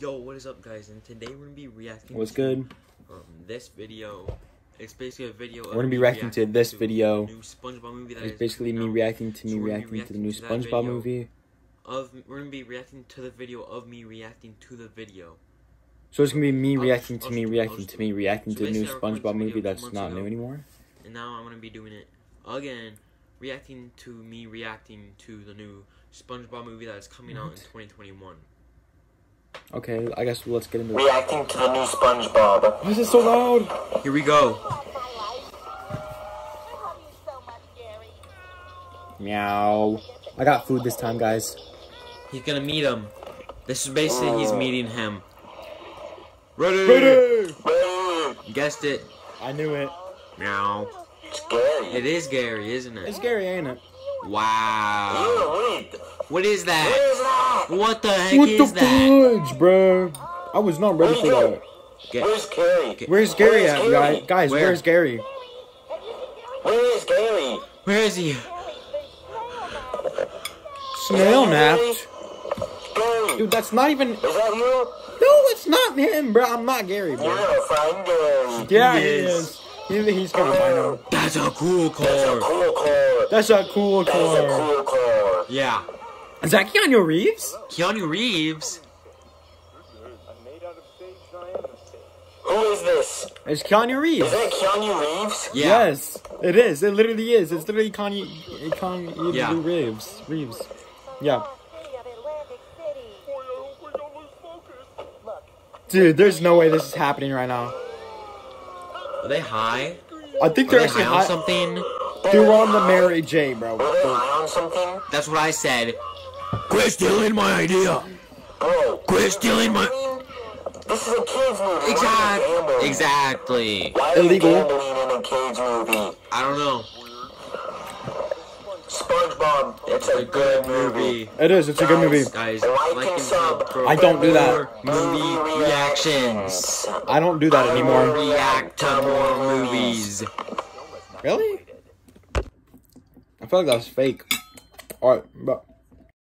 Yo, what is up, guys? And today we're gonna be reacting. What's to, good? Um, this video. It's basically a video. We're gonna be reacting to this video. New SpongeBob movie that It's basically me out. reacting to me we're reacting to the new to SpongeBob movie. Of we're gonna be reacting to the video of me reacting to the video. So it's gonna be me I'll- reacting I'll to me just- reacting to me reacting So to the new basically I recorded SpongeBob movie that's not ago. new anymore. And now I'm gonna be doing it again, reacting to me reacting to the new SpongeBob movie that is coming out in 2021. Okay, I guess let's get into it. Reacting to the new SpongeBob. Why is it so loud? Here we go. Meow. I got food this time, guys. He's gonna meet him. This is basically he's mm. meeting him. Ready? Ready? Guessed it. I knew it. Meow. It's scary. It is Gary, isn't it? It's it? Gary, ain't it? Wow. Ew, wait. What is that? Is that? What the heck What is the that? fudge, bro? I was not ready for that. Get- Where's Gary? Where's Gary at, Gary? guys? Guys, Where? where's Gary? Where is Gary? Where is he? Snail napped. Dude, that's not even. Is that you? No, it's not him, bro. I'm not Gary, You're bro. gonna find Gary. Yeah, He he is. is. He, he's gonna find him. That's a cool That's a cool car. That's a cool That is a cool car. Yeah. Is that Keanu Reeves? Keanu Reeves. Who is this? It's Keanu Reeves. Is Reeves. that Keanu Reeves? Yeah. Yes, it is. It literally is. It's literally Kanye, Kanye Yeah. Reeves. Reeves. Yeah. Dude, there's no way this is happening right now. Are they high? I think Are they're they actually high on high. something? They were on the Mary J, bro. Were they high on something? That's what I said. Quit stealing my idea. Bro. Quit stealing my. This is a kids movie. Exactly. Why are you gambling? Exactly. Why are you Illegal. gambling in a kids movie? I don't know. SpongeBob. It's a, A good movie. It is. It's a good movie. Guys, Like like and and sub. sub. I don't do that. Movie reactions. I don't do that anymore. React to more movies. Really? I feel like that was fake. Alright, but